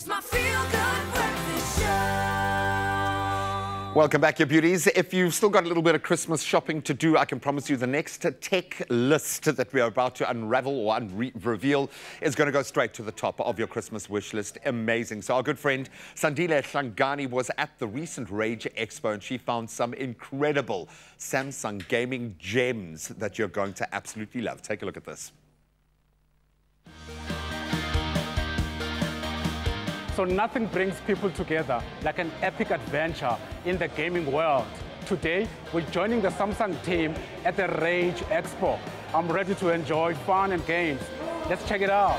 It's my feel good breakfast show. Welcome back, your beauties. If you've still got a little bit of Christmas shopping to do, I can promise you the next tech list that we are about to unravel or reveal is going to go straight to the top of your Christmas wish list. Amazing. So, our good friend Sandile Shangani was at the recent Rage Expo and she found some incredible Samsung gaming gems that you're going to absolutely love. Take a look at this. So nothing brings people together like an epic adventure in the gaming world. Today, we're joining the Samsung team at the Rage Expo. I'm ready to enjoy fun and games. Let's check it out.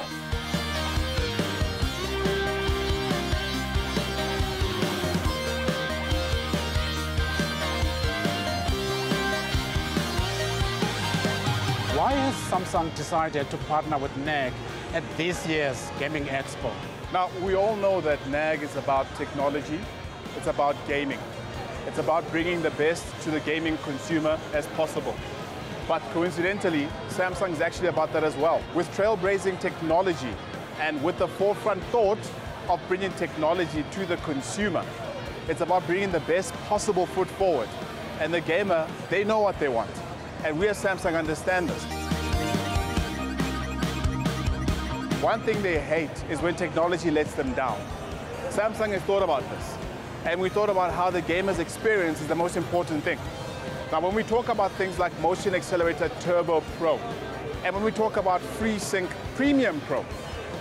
Why has Samsung decided to partner with NAG at this year's Gaming Expo? Now, we all know that NAG is about technology, it's about gaming. It's about bringing the best to the gaming consumer as possible. But coincidentally, Samsung is actually about that as well. With trailblazing technology and with the forefront thought of bringing technology to the consumer, it's about bringing the best possible foot forward. And the gamer, they know what they want. And we at Samsung understand this. One thing they hate is when technology lets them down. Samsung has thought about this. And we thought about how the gamer's experience is the most important thing. Now, when we talk about things like Motion Accelerator Turbo Pro, and when we talk about FreeSync Premium Pro,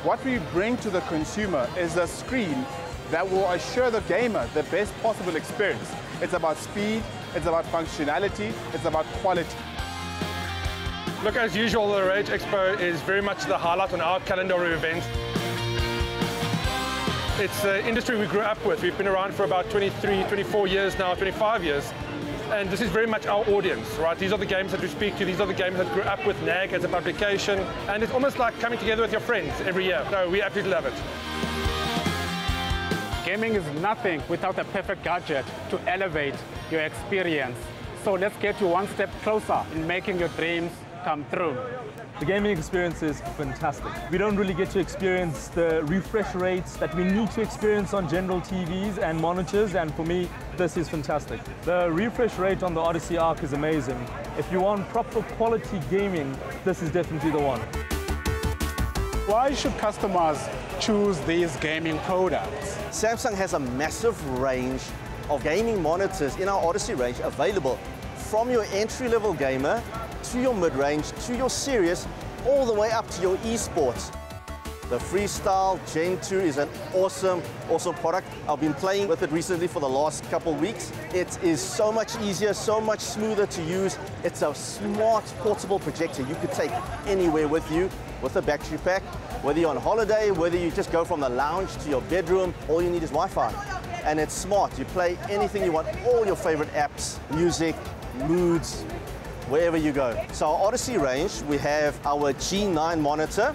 what we bring to the consumer is a screen that will assure the gamer the best possible experience. It's about speed, it's about functionality, it's about quality. Look, as usual, the Rage Expo is very much the highlight on our calendar of events. It's the industry we grew up with. We've been around for about 23, 24 years now, 25 years. And this is very much our audience, right? These are the games that we speak to. These are the games that grew up with NAG as a publication. And it's almost like coming together with your friends every year. No, we absolutely love it. Gaming is nothing without a perfect gadget to elevate your experience. So let's get you one step closer in making your dreams come through. The gaming experience is fantastic. We don't really get to experience the refresh rates that we need to experience on general TVs and monitors, and for me, this is fantastic. The refresh rate on the Odyssey Arc is amazing. If you want proper quality gaming, this is definitely the one. Why should customers choose these gaming products? Samsung has a massive range of gaming monitors in our Odyssey range available from your entry-level gamer to your mid-range to your serious all the way up to your esports. The Freestyle Gen 2 is an awesome, awesome product. I've been playing with it recently for the last couple weeks. It is so much easier, so much smoother to use. It's a smart portable projector you could take anywhere with you with a battery pack. Whether you're on holiday, whether you just go from the lounge to your bedroom, all you need is Wi-Fi. And it's smart. You play anything you want, all your favorite apps, music, moods, wherever you go. So our Odyssey range, we have our G9 monitor,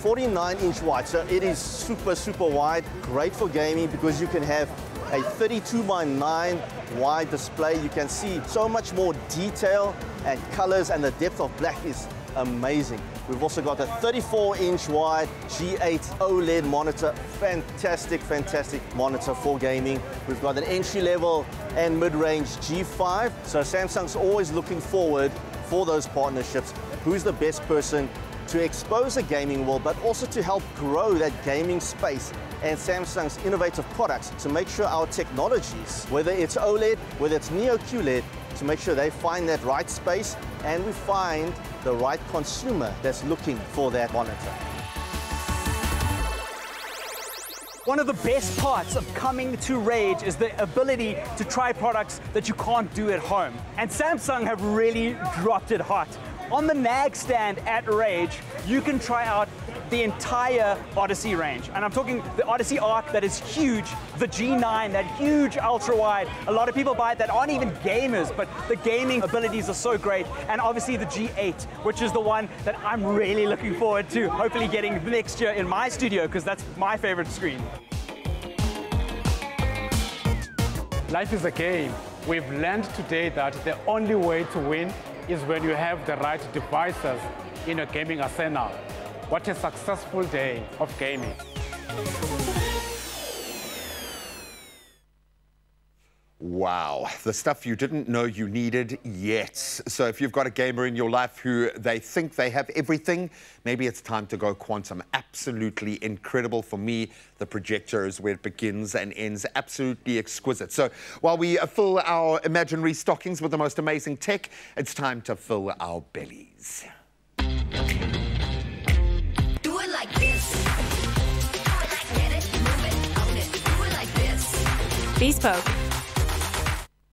49 inch wide. So it is super, super wide, great for gaming because you can have a 32 by 9 wide display. You can see so much more detail and colors and the depth of black is amazing. We've also got a 34 inch wide G8 OLED monitor. Fantastic, fantastic monitor for gaming. We've got an entry level and mid-range G5. So Samsung's always looking forward for those partnerships. Who's the best person to expose the gaming world, but also to help grow that gaming space and Samsung's innovative products to make sure our technologies, whether it's OLED, whether it's Neo QLED, to make sure they find that right space and we find the right consumer that's looking for that monitor. One of the best parts of coming to Rage is the ability to try products that you can't do at home. And Samsung have really dropped it hot. On the NAG stand at Rage, you can try out the entire Odyssey range. And I'm talking the Odyssey Arc that is huge, the G9, that huge ultra wide. A lot of people buy it that aren't even gamers, but the gaming abilities are so great. And obviously the G8, which is the one that I'm really looking forward to hopefully getting next year in my studio, because that's my favorite screen. Life is a game. We've learned today that the only way to win is when you have the right devices in your gaming arsenal. What a successful day of gaming. Wow, the stuff you didn't know you needed yet. So if you've got a gamer in your life who they think they have everything, maybe it's time to go quantum. Absolutely incredible for me. The projector is where it begins and ends. Absolutely exquisite. So while we fill our imaginary stockings with the most amazing tech, it's time to fill our bellies. Bespoke,